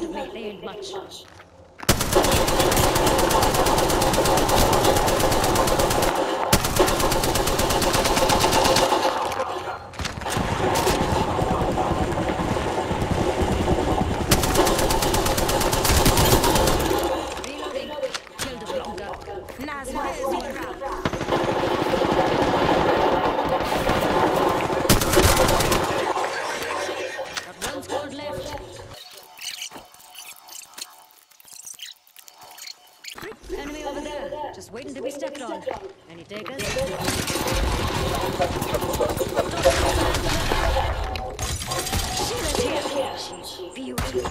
they ain't much. Reloading. Killed a beaten over there. Just waiting to be stepped on. Any takers? Sheila's here. She's beautiful.